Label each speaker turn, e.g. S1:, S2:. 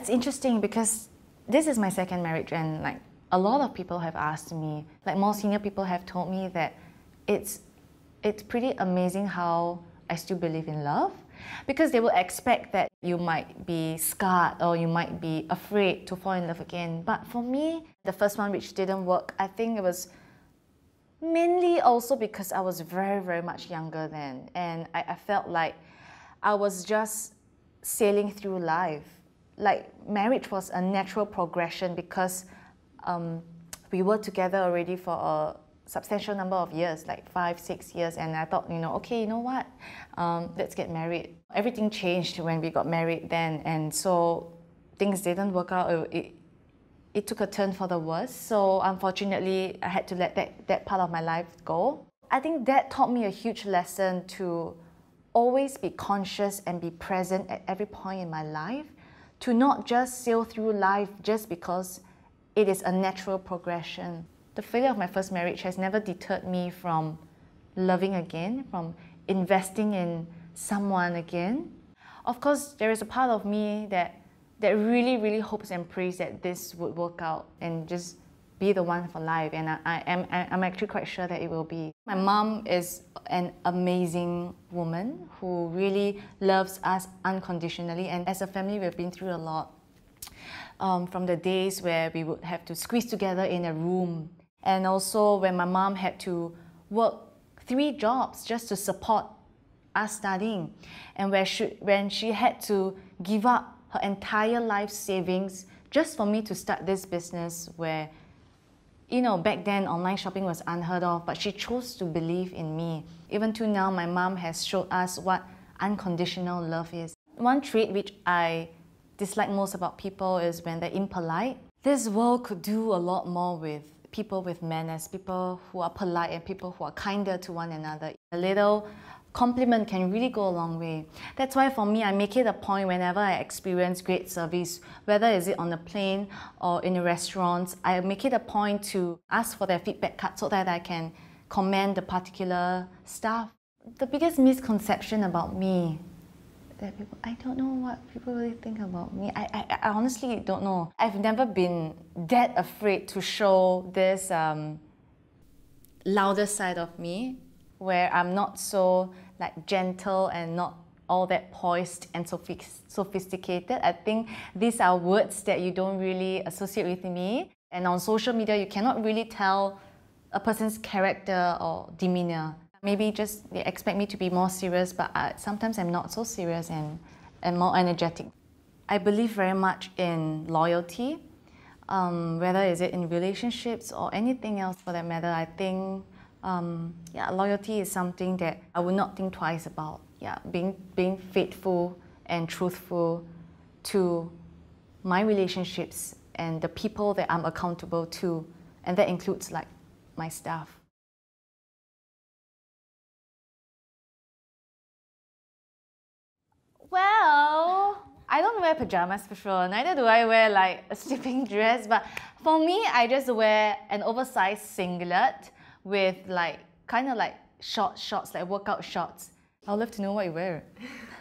S1: It's interesting because this is my second marriage and like a lot of people have asked me, like more senior people have told me that it's it's pretty amazing how I still believe in love because they will expect that you might be scarred or you might be afraid to fall in love again. But for me, the first one which didn't work, I think it was mainly also because I was very, very much younger then. And I, I felt like I was just sailing through life. Like marriage was a natural progression because um, we were together already for a substantial number of years, like five, six years, and I thought, you know, okay, you know what, um, let's get married. Everything changed when we got married then, and so things didn't work out. It, it took a turn for the worse. So unfortunately, I had to let that, that part of my life go. I think that taught me a huge lesson to always be conscious and be present at every point in my life, to not just sail through life just because it is a natural progression the failure of my first marriage has never deterred me from loving again, from investing in someone again. Of course, there is a part of me that that really, really hopes and prays that this would work out and just be the one for life. And I, I am I'm actually quite sure that it will be. My mom is an amazing woman who really loves us unconditionally. And as a family, we've been through a lot. Um, from the days where we would have to squeeze together in a room and also when my mom had to work three jobs just to support us studying. And where she, when she had to give up her entire life savings just for me to start this business where you know, back then online shopping was unheard of, but she chose to believe in me. Even to now, my mom has showed us what unconditional love is. One trait which I dislike most about people is when they're impolite. This world could do a lot more with people with manners, people who are polite and people who are kinder to one another. A little compliment can really go a long way. That's why for me, I make it a point whenever I experience great service, whether is it on a plane or in a restaurant, I make it a point to ask for their feedback card so that I can commend the particular staff. The biggest misconception about me that people I don't know what people really think about me. I, I, I honestly don't know. I've never been that afraid to show this um, louder side of me where I'm not so like gentle and not all that poised and sophisticated. I think these are words that you don't really associate with me. And on social media, you cannot really tell a person's character or demeanor. Maybe just they expect me to be more serious, but I, sometimes I'm not so serious and, and more energetic. I believe very much in loyalty, um, whether is it in relationships or anything else for that matter. I think um, yeah, loyalty is something that I would not think twice about. Yeah, being being faithful and truthful to my relationships and the people that I'm accountable to, and that includes like my staff. Well, I don't wear pajamas for sure. Neither do I wear like a sleeping dress. But for me, I just wear an oversized singlet with like kind of like short shorts, like workout shorts. I'd love to know what you wear.